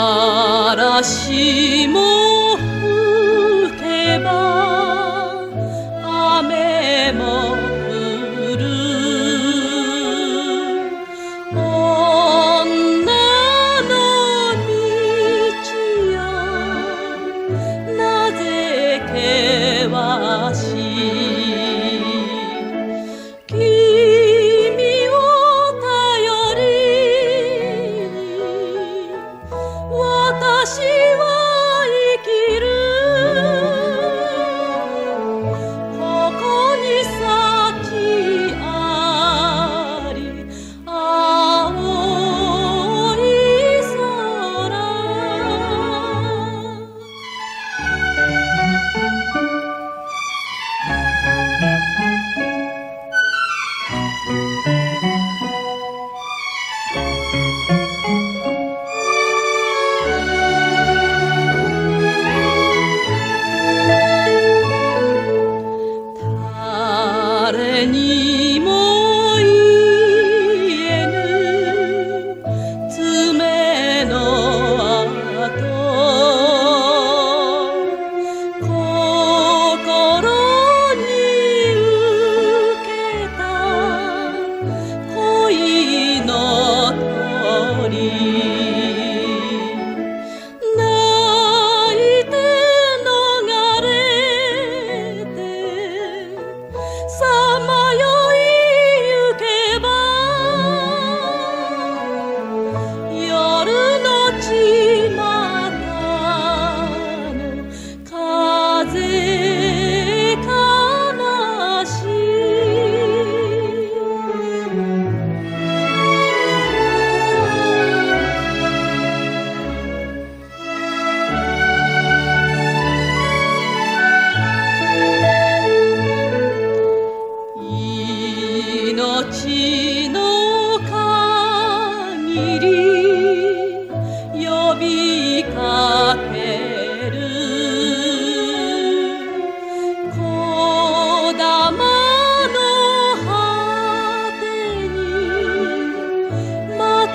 嵐も吹けば雨も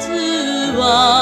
to